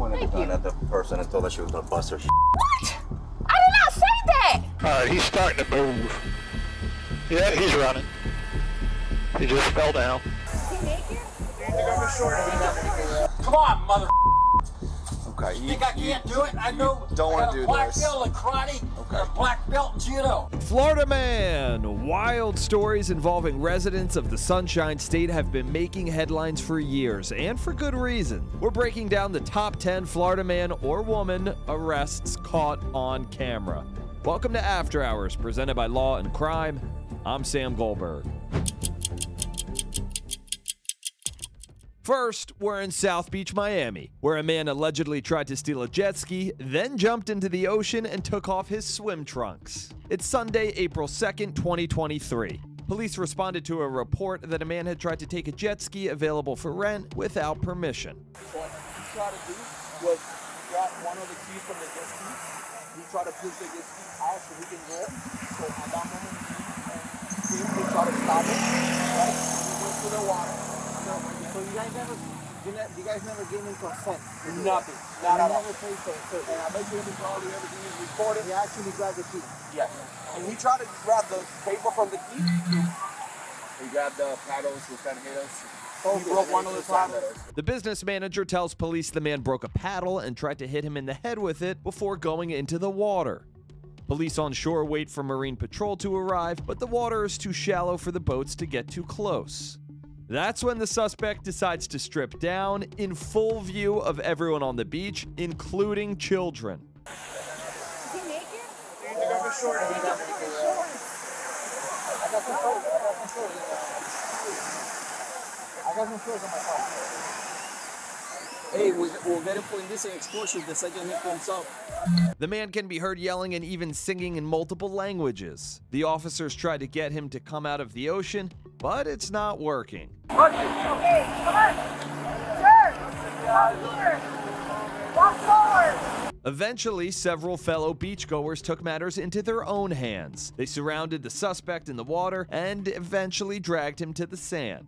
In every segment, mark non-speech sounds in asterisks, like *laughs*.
pointed Thank the gun you. at the person and told her she was gonna bust her. Shit. What? I did not say that. All right, he's starting to move. Yeah, he's running. He just fell down. Come on, mother. Okay. You, Think I can't do it? I know. Don't wanna I got a do black this. belt in karate. Black belt judo. Florida man! Wild stories involving residents of the Sunshine State have been making headlines for years, and for good reason. We're breaking down the top 10 Florida man or woman arrests caught on camera. Welcome to After Hours, presented by Law and Crime. I'm Sam Goldberg. First, we're in South Beach, Miami, where a man allegedly tried to steal a jet ski, then jumped into the ocean and took off his swim trunks. It's Sunday, April 2nd, 2023. Police responded to a report that a man had tried to take a jet ski available for rent without permission. What he tried to do was grab one of the keys from the jet ski. He tried to push the jet ski out so he can roll. So at that moment, he tried to stop it. Right? He went to the water. So, so you guys never, you, ne- you guys never gave him consent. Nothing. Not at all. Never paid for it. So, and I bet you every probably everything is recorded. He actually grabbed the key. Yes. And he tried to grab the paper from the key. He grabbed the paddles, was trying to hit us. He broke one of the paddles. The business manager tells police the man broke a paddle and tried to hit him in the head with it before going into the water. Police on shore wait for Marine Patrol to arrive, but the water is too shallow for the boats to get too close. That's when the suspect decides to strip down in full view of everyone on the beach, including children. I got some shorts on my car. Hey, we, we'll get it for indecent exposure the second he comes up. The man can be heard yelling and even singing in multiple languages. The officers try to get him to come out of the ocean, but it's not working. Eventually, several fellow beachgoers took matters into their own hands. They surrounded the suspect in the water and eventually dragged him to the sand.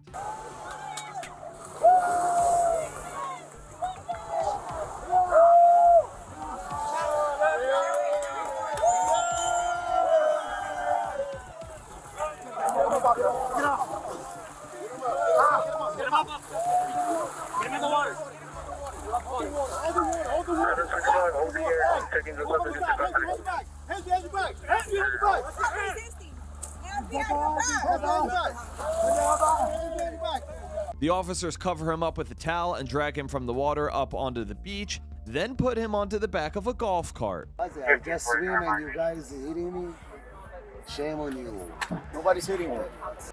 The officers cover him up with a towel and drag him from the water up onto the beach, then put him onto the back of a golf cart. I just swim and you guys hitting me. Shame on you. Nobody's hitting me.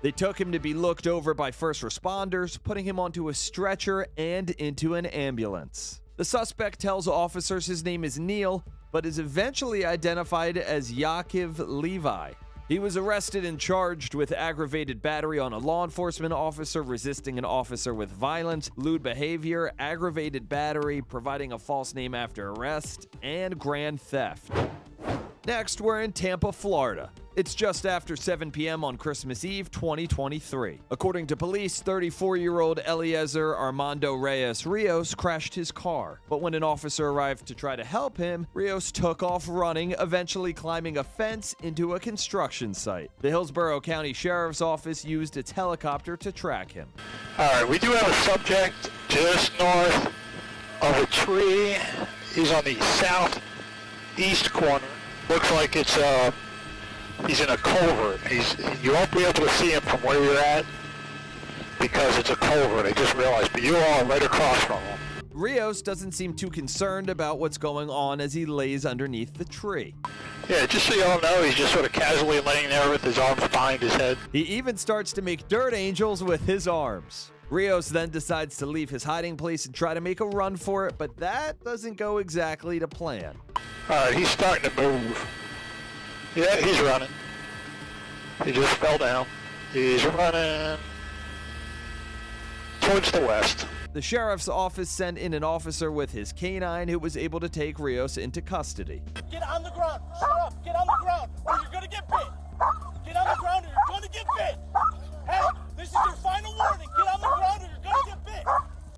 They took him to be looked over by first responders, putting him onto a stretcher and into an ambulance. The suspect tells officers his name is Neil, but is eventually identified as Yaakov Levi. He was arrested and charged with aggravated battery on a law enforcement officer, resisting an officer with violence, lewd behavior, aggravated battery, providing a false name after arrest, and grand theft. Next, we're in Tampa, Florida. It's just after 7 p.m. on Christmas Eve, 2023. According to police, 34 year old Eliezer Armando Reyes Rios crashed his car. But when an officer arrived to try to help him, Rios took off running, eventually climbing a fence into a construction site. The Hillsborough County Sheriff's Office used its helicopter to track him. All right, we do have a subject just north of a tree. He's on the southeast corner. Looks like it's uh, he's in a culvert. He's you won't be able to see him from where you're at because it's a culvert. I just realized, but you are right across from him. Rios doesn't seem too concerned about what's going on as he lays underneath the tree. Yeah, just so you all know, he's just sort of casually laying there with his arms behind his head. He even starts to make dirt angels with his arms. Rios then decides to leave his hiding place and try to make a run for it, but that doesn't go exactly to plan. All right, he's starting to move. Yeah, *laughs* he's running. He just fell down. He's running towards the west. The sheriff's office sent in an officer with his canine who was able to take Rios into custody. Get on the ground. Shut up. Get on the ground or you're going to get bit. Get on the ground or you're going to get bit. Hey, this is your final warning.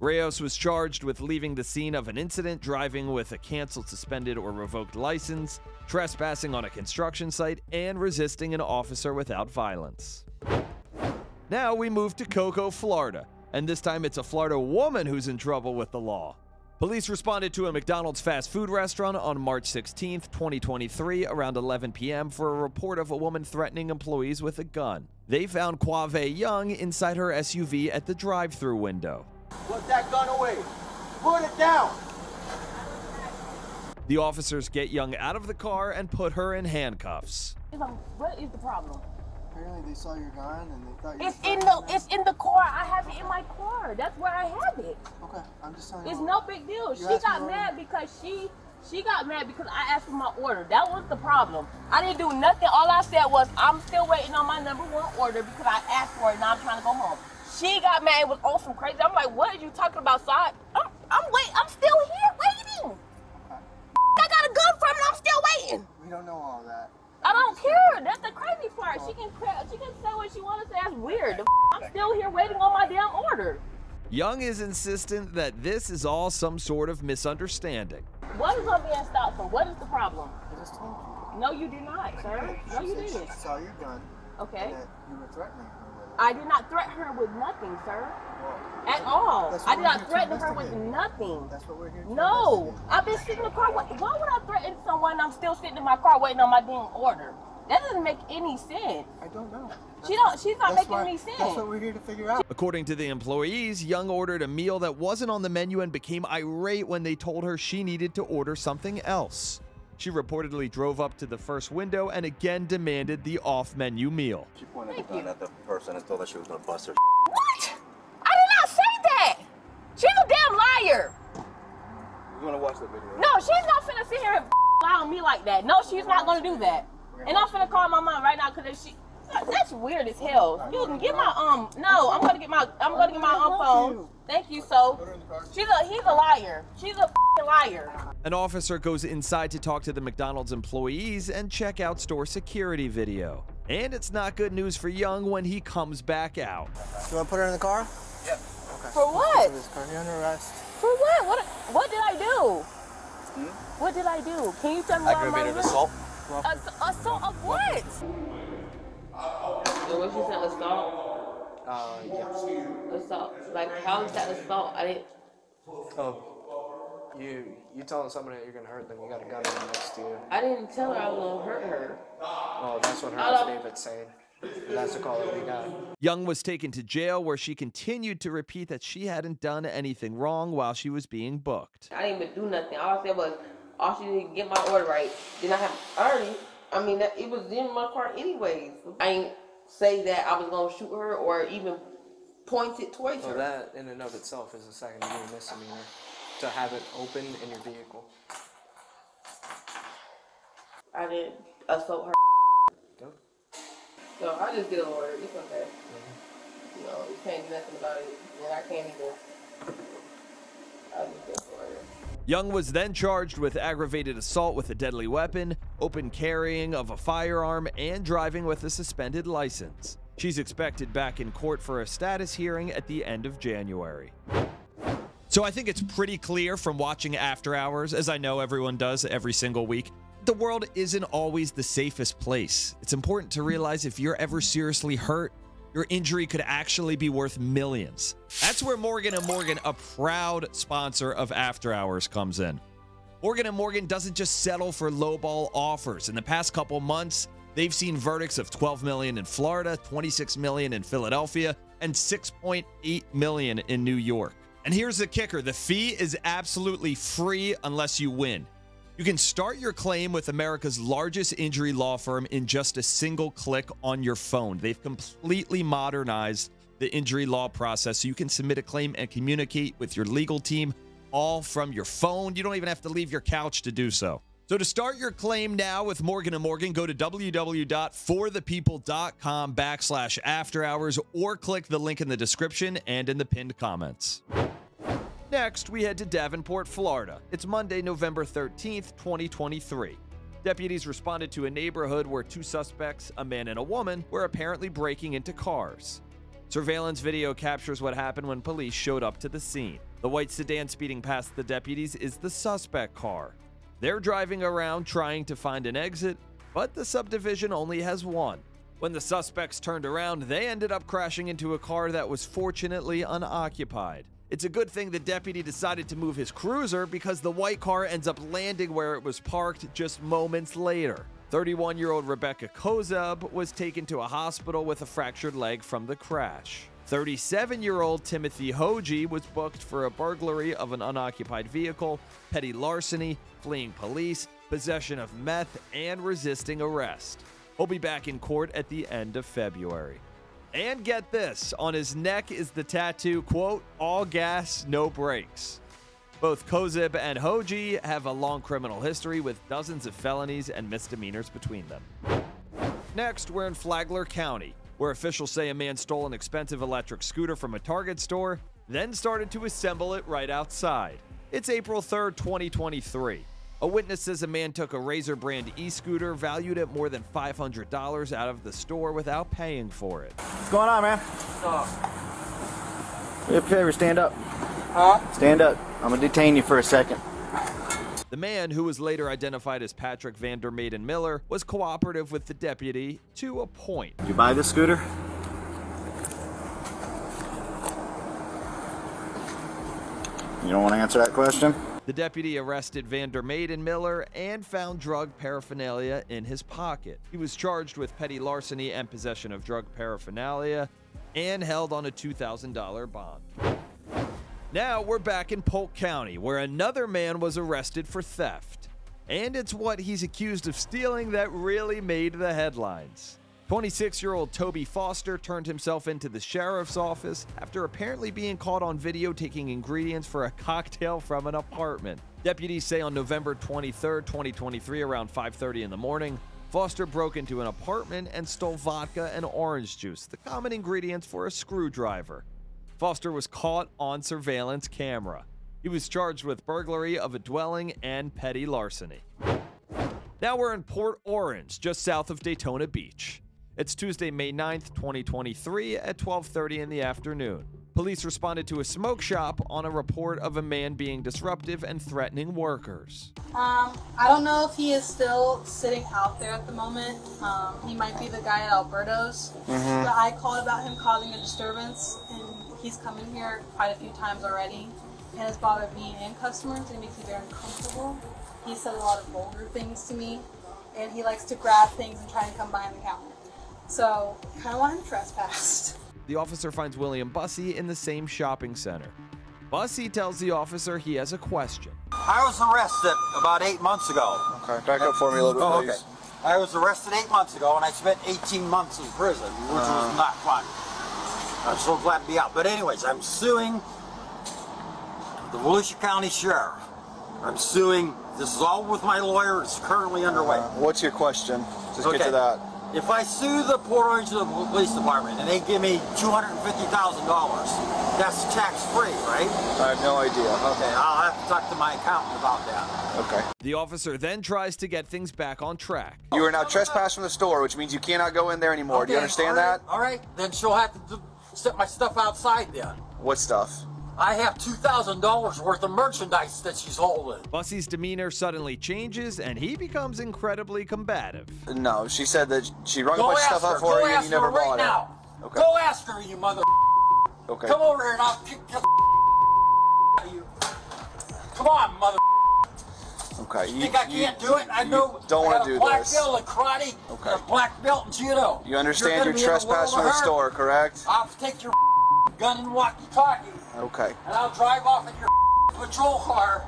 Reyes was charged with leaving the scene of an incident, driving with a canceled, suspended, or revoked license, trespassing on a construction site, and resisting an officer without violence. Now we move to Cocoa, Florida, and this time it's a Florida woman who's in trouble with the law. Police responded to a McDonald's fast food restaurant on March 16, 2023, around 11 p.m. for a report of a woman threatening employees with a gun. They found Quave Young inside her SUV at the drive through window. Put that gun away. Put it down. The officers get Young out of the car and put her in handcuffs. What is the problem? Apparently they saw your gun and they thought you It's in the it's in the car. I have it in my car. That's where I have it. Okay, I'm just telling you. It's no big deal. She asked me got what- mad because she she got mad because I asked for my order. That was the problem. I didn't do nothing. All I said was I'm still waiting on my number one order because I asked for it and I'm trying to go home. She got mad. It was awesome crazy. I'm like, what are you talking about? So I, I'm I'm wait. I'm still here waiting. I got a gun from it. I'm still waiting. We don't know all that. I don't care. That's the crazy part. She can she can say what she wants to say. That's weird. The I'm still here waiting on my damn order. Young is insistent that this is all some sort of misunderstanding. What is I'm being stopped for? What is the problem? I just told you. No, you did not, sir. No, you didn't. She saw your gun Okay. and that you were threatening her with it. I did not threaten her with nothing, sir. Well, At all. I did not threaten her with nothing. that's what we're here to No. I've been sitting in the car. Why why would I threaten someone I'm still sitting in my car waiting on my damn order? That doesn't make any sense. I don't know. She don't she's not making why- any sense. That's what we're here to figure out. According to the employees, Young ordered a meal that wasn't on the menu and became irate when they told her she needed to order something else. She reportedly drove up to the first window and again demanded the off menu meal. She pointed Thank the gun you. at the person and told her she was gonna bust her. What? I did not say that. She's a damn liar. You wanna watch the video? No, she's not finna sit here and *laughs* lie on me like that. No, she's not gonna do that. And I'm finna call my mom right now because if she that's weird as hell. Excuse me, get my um no, I'm gonna get my I'm gonna get my um phone. Thank you, so she's a he's a liar. She's a f***ing liar. An officer goes inside to talk to the McDonald's employees and check out store security video. And it's not good news for Young when he comes back out. Do you want to put her in the car? Yep. Okay. For what? This car. You're under arrest. For what? What what did I do? What did I do? Can you tell me why I'm Aggravated assault. Assault of what? What you said assault? Uh, yeah. Assault. Like how is that assault? I didn't Oh, you you telling somebody that you're gonna hurt them? You got a gun right next to you. I didn't tell her I was gonna hurt her. Oh, that's what her I don't- affidavit's saying. And that's the call that we got. Young was taken to jail where she continued to repeat that she hadn't done anything wrong while she was being booked. I didn't even do nothing. All I said was, all she did get my order right. Then I have I already. I mean, it was in my car anyways. I ain't say that I was gonna shoot her or even point it towards Well, her. that in and of itself is a second degree misdemeanor to have it open in your vehicle. I didn't assault her. Go. So I just get a lawyer. It's okay. Mm-hmm. You know, you can't do nothing about it. And I can't either. I just get a lawyer. Young was then charged with aggravated assault with a deadly weapon, open carrying of a firearm, and driving with a suspended license. She's expected back in court for a status hearing at the end of January. So I think it's pretty clear from watching After Hours, as I know everyone does every single week, the world isn't always the safest place. It's important to realize if you're ever seriously hurt, your injury could actually be worth millions. That's where Morgan & Morgan, a proud sponsor of After Hours, comes in. Morgan & Morgan doesn't just settle for lowball offers. In the past couple months, they've seen verdicts of 12 million in Florida, 26 million in Philadelphia, and 6.8 million in New York. And here's the kicker, the fee is absolutely free unless you win. You can start your claim with America's largest injury law firm in just a single click on your phone. They've completely modernized the injury law process so you can submit a claim and communicate with your legal team all from your phone. You don't even have to leave your couch to do so. So to start your claim now with Morgan & Morgan, go to www.forthepeople.com backslash after hours or click the link in the description and in the pinned comments. Next, we head to Davenport, Florida. It's Monday, November 13th, 2023. Deputies responded to a neighborhood where two suspects, a man and a woman, were apparently breaking into cars. Surveillance video captures what happened when police showed up to the scene. The white sedan speeding past the deputies is the suspect car. They're driving around trying to find an exit, but the subdivision only has one. When the suspects turned around, they ended up crashing into a car that was fortunately unoccupied. It's a good thing the deputy decided to move his cruiser because the white car ends up landing where it was parked just moments later. 31 year old Rebecca Kozub was taken to a hospital with a fractured leg from the crash. 37 year old Timothy Hoji was booked for a burglary of an unoccupied vehicle, petty larceny, fleeing police, possession of meth, and resisting arrest. He'll be back in court at the end of February. And get this on his neck is the tattoo, quote, all gas, no brakes. Both Kozub and Hoji have a long criminal history with dozens of felonies and misdemeanors between them. Next, we're in Flagler County, where officials say a man stole an expensive electric scooter from a Target store, then started to assemble it right outside. It's April 3rd, 2023. A witness says a man took a Razor brand e scooter valued at more than $500 out of the store without paying for it. What's going on, man? Do me a favor, stand up. Huh? Stand up. I'm gonna detain you for a second. The man, who was later identified as Patrick Vandermaiden Miller, was cooperative with the deputy to a point. Did you buy this scooter? You don't want to answer that question? The deputy arrested Vandermaiden Miller and found drug paraphernalia in his pocket. He was charged with petty larceny and possession of drug paraphernalia and held on a $2,000 bond. Now we're back in Polk County, where another man was arrested for theft. And it's what he's accused of stealing that really made the headlines. 26 year old Toby Foster turned himself into the sheriff's office after apparently being caught on video taking ingredients for a cocktail from an apartment. Deputies say on November 23, 2023, around 5:30 in the morning, Foster broke into an apartment and stole vodka and orange juice, the common ingredients for a screwdriver. Foster was caught on surveillance camera. He was charged with burglary of a dwelling and petty larceny. Now we're in Port Orange, just south of Daytona Beach. It's Tuesday, May 9th, 2023 at 12:30 in the afternoon. Police responded to a smoke shop on a report of a man being disruptive and threatening workers. Um, I don't know if he is still sitting out there at the moment. Um, he might be the guy at Alberto's. Mhm. But I called about him causing a disturbance, and he's come in here quite a few times already, and has bothered me and customers. and It makes me very uncomfortable. He said a lot of vulgar things to me, and he likes to grab things and try and come behind the counter. So, kind of want him trespassed. *laughs* The officer finds William Bussey in the same shopping center. Bussey tells the officer he has a question. I was arrested about eight months ago. Okay, back up for me a little bit, Oh, please. okay. I was arrested eight months ago, and I spent 18 months in prison, which Uh. was not fun. I'm so glad to be out. But anyways, I'm suing the Volusia County Sheriff. I'm suing. This is all with my lawyer. It's currently underway. Uh, what's your question? Just get to that. If I sue the Port Orange Police Department and they give me $250,000, that's tax free, right? I have no idea. Okay, I'll have to talk to my accountant about that. Okay. The officer then tries to get things back on track. You are now trespassing the store, which means you cannot go in there anymore. Do you understand all right, that? All right, then she'll have to do, set my stuff outside then. What stuff? I have $2,000 worth of merchandise that she's holding. Bussey's demeanor suddenly changes and he becomes incredibly combative. No, she said that she rung a bunch of stuff her. up for Go you and you never her right bought now. it. Okay. Go ask her, you mother. Okay. Come over here and I'll kick your *laughs* you. Come on, mother. Okay. You think I can't do it? I know. don't wanna got a do black this. belt in karate. Okay. and A black belt in judo. You understand gonna you're be in the trespassing from the store, correct? I'll take your *laughs* gun and walkie-talkie, Okay. and I'll drive off in your *laughs* patrol car.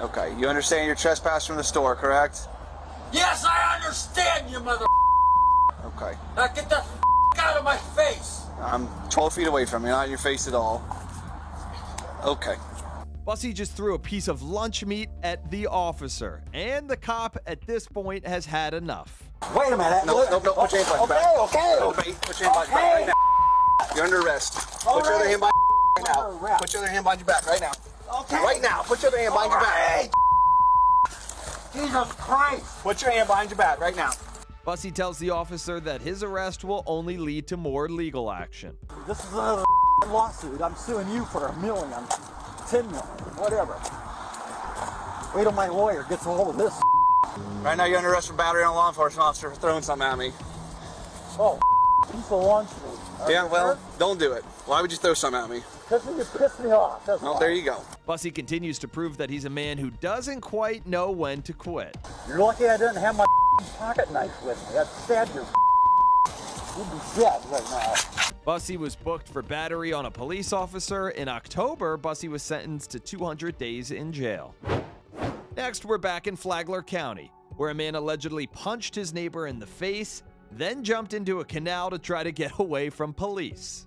Okay. You understand you're trespassing from the store, correct? Yes, I understand you, mother. Okay. Now get the *laughs* out of my face. I'm 12 feet away from you, not in your face at all. Okay. Bussey just threw a piece of lunch meat at the officer, and the cop at this point has had enough. Wait a minute. No, no, no, put your hand Okay, back. okay. Okay, put your hand behind your back right now. You're under arrest. Put your other hand behind your back right now. Put your other hand behind your back right now. Okay. Right now. Put your other hand behind your back. Jesus Christ. Put your hand behind your back right now. Bussey tells the officer that his arrest will only lead to more legal action. This is another lawsuit. I'm suing you for a million. 10 million, whatever. Wait till my lawyer gets a hold of this. Right now, you're under arrest for battery on a law enforcement officer for throwing something at me. Oh, piece of lunch. Yeah, well, don't do it. Why would you throw something at me? Because you pissed me off. That's Well, why. there you go. Bussey continues to prove that he's a man who doesn't quite know when to quit. You're lucky I didn't have my pocket knife with me. I'd stab your You'd be dead right now. Bussey was booked for battery on a police officer. In October, Bussey was sentenced to 200 days in jail. Next, we're back in Flagler County, where a man allegedly punched his neighbor in the face, then jumped into a canal to try to get *laughs* away from police.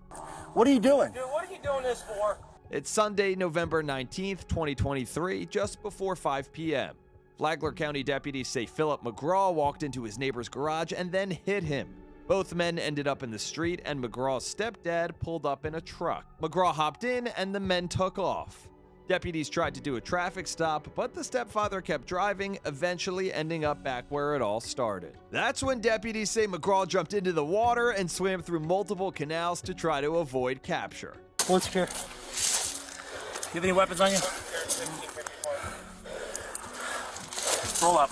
What are you doing? Dude, what are you doing this for? It's Sunday, November 19th, 2023, just before 5 p.m. Flagler County deputies say Philip McGraw walked into his neighbor's garage and then hit him. Both men ended up in the street, and McGraw's stepdad pulled up in a truck. McGraw hopped in, and the men took off. Deputies tried to do a traffic stop, but the stepfather kept driving, eventually ending up back where it all started. That's when deputies say McGraw jumped into the water and swam through multiple canals to try to avoid capture. What's here? You have any weapons on you? Roll up.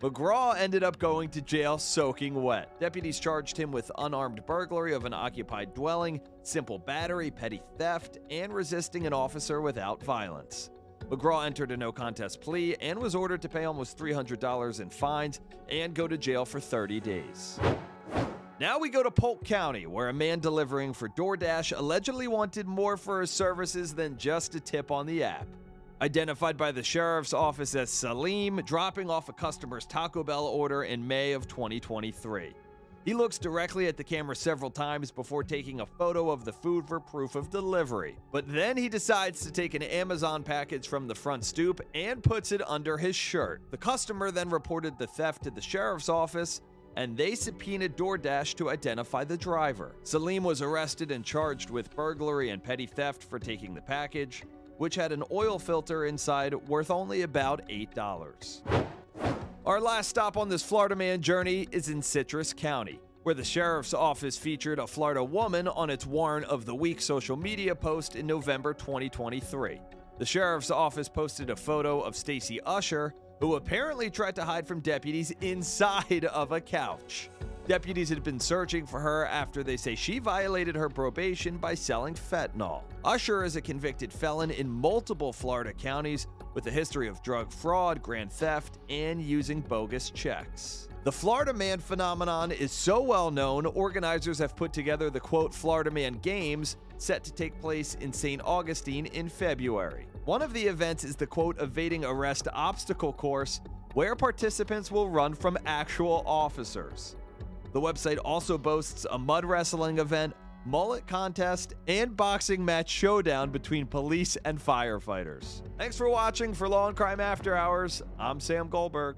McGraw ended up going to jail soaking wet. Deputies charged him with unarmed burglary of an occupied dwelling, simple battery, petty theft, and resisting an officer without violence. McGraw entered a no contest plea and was ordered to pay almost $300 in fines and go to jail for 30 days. Now we go to Polk County, where a man delivering for DoorDash allegedly wanted more for his services than just a tip on the app. Identified by the sheriff's office as Salim, dropping off a customer's Taco Bell order in May of 2023. He looks directly at the camera several times before taking a photo of the food for proof of delivery. But then he decides to take an Amazon package from the front stoop and puts it under his shirt. The customer then reported the theft to the sheriff's office, and they subpoenaed DoorDash to identify the driver. Salim was arrested and charged with burglary and petty theft for taking the package, which had an oil filter inside worth only about $8. Our last stop on this Florida man journey is in Citrus County, where the sheriff's office featured a Florida woman on its Warrant of the Week social media post in November 2023. The sheriff's office posted a photo of Stacy Usher, who apparently tried to hide from deputies inside of a couch. Deputies had been searching for her after they say she violated her probation by selling fentanyl. Usher is a convicted felon in multiple Florida counties with a history of drug fraud, grand theft, and using bogus checks. The Florida Man phenomenon is so well known, organizers have put together the quote Florida Man Games set to take place in St. Augustine in February. One of the events is the quote evading arrest obstacle course, where participants will run from actual officers. The website also boasts a mud wrestling event, mullet contest, and boxing match showdown between police and firefighters. Thanks for watching for Law and Crime After Hours. I'm Sam Goldberg.